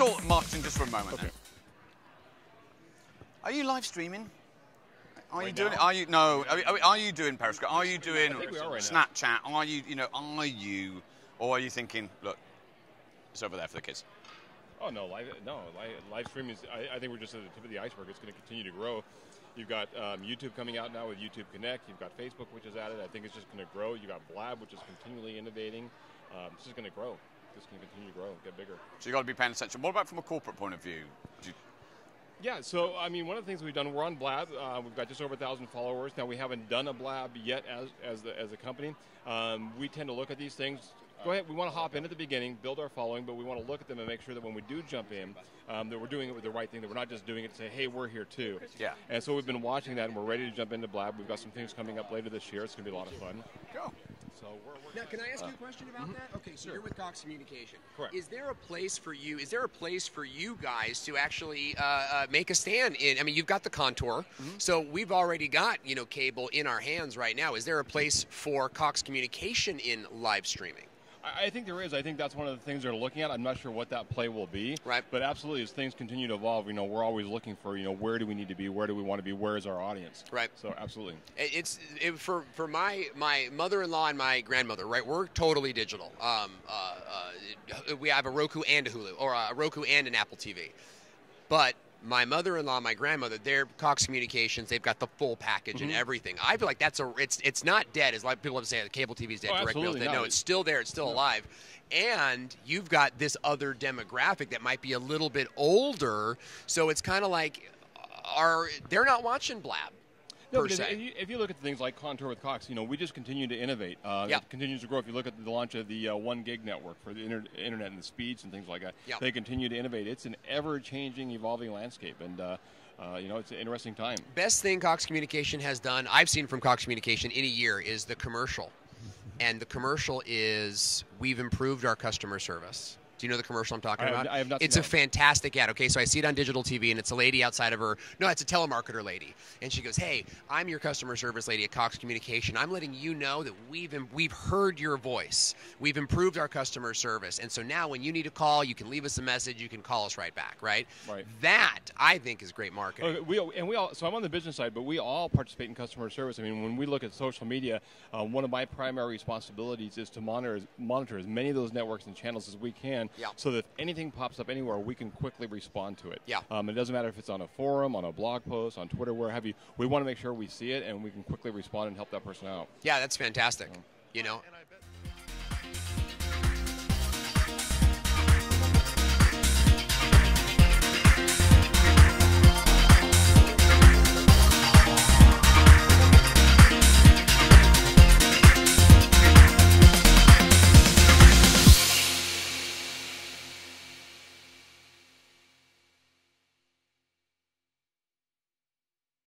a moment. Okay. Are you live streaming? Are you Right doing? now? Are you no? Are, are- are you doing Periscope? Are you doing think we are right now. Snapchat? Are you you know? Are you or are you thinking? Look, it's over there for the kids. Oh no, live no live, live streaming is. I, I think we're just at the tip of the iceberg. It's going to continue to grow. You've got um, YouTube coming out now with YouTube Connect. You've got Facebook, which is added. I think it's just going to grow. You've got Blab, which is continually innovating. Um, it's just going to grow. It's going to continue to grow, get bigger. So you got to be paying attention. What about from a corporate point of view? Do you, Yeah, so I mean, one of the things we've done, we're on Blab. Uh, we've got just over a thousand followers. Now we haven't done a Blab yet as as the, as a company. Um, we tend to look at these things. Go ahead. We want to hop in at the beginning, build our following, but we want to look at them and make sure that when we do jump in, um, that we're doing it with the right thing. That we're not just doing it to say, "Hey, we're here too." Yeah. And so we've been watching that, and we're ready to jump into Blab. We've got some things coming up later this year. It's going to be a lot of fun. go. So we're, we're Now, can I ask you a question about that? Okay, so you're with Cox Communication. Correct. Is there a place for you? Is there a place for you guys to actually uh, uh, make a stand in? I mean, you've got the contour, so we've already got you know cable in our hands right now. Is there a place for Cox Communication in live streaming? I think there is. I think that's one of the things they're looking at. I'm not sure what that play will be. Right. But absolutely, as things continue to evolve, you know, we're always looking for, you know, where do we need to be? Where do we want to be? Where is our audience? Right. So absolutely. It's it, for for my my mother-in-law and my grandmother. Right, we're totally digital. Um, uh, uh, we have a Roku and a Hulu, or a Roku and an Apple TV. But my mother-in-law, my grandmother, they're Cox Communications. They've got the full package and mm-hmm. everything. I feel like that's a it's it's not dead as like people have to say the cable TV is dead. Oh, direct dead. No, it's still there. It's still alive. And you've got this other demographic that might be a little bit older, so it's kind of like, are they're not watching Blab? No, per if, se. if you, if you look at things like Contour with Cox, you know, we just continue to innovate. Uh, Yeah. It continues to grow. If you look at the launch of the uh, one gig network for the inter- internet and the speeds and things like that, Yeah. they continue to innovate. It's an ever-changing, evolving landscape, and uh, uh, you know, it's an interesting time. best thing Cox Communication has done, I've seen from Cox Communication in a year, is the commercial. And the commercial is we've improved our customer service. Do you know the commercial I'm talking I have- about? I have not it's a fantastic ad. Okay, so I see it on digital TV, and it's a lady outside of her. No, it's a telemarketer lady, and she goes, "Hey, I'm your customer service lady at Cox Communication. I'm letting you know that we've we've heard your voice. We've improved our customer service, and so now when you need a call, you can leave us a message. You can call us right back. Right? Right. That I think is great marketing. Okay, we and we all. So I'm on the business side, but we all participate in customer service. I mean, when we look at social media, uh, one of my primary responsibilities is to monitor monitor as many of those networks and channels as we can, Yeah. so that if anything pops up anywhere, we can quickly respond to it. Yeah. Um, it doesn't matter if it's on a forum, on a blog post, on Twitter, where have you. We want to make sure we see it and we can quickly respond and help that person out. Yeah, that's fantastic. You know,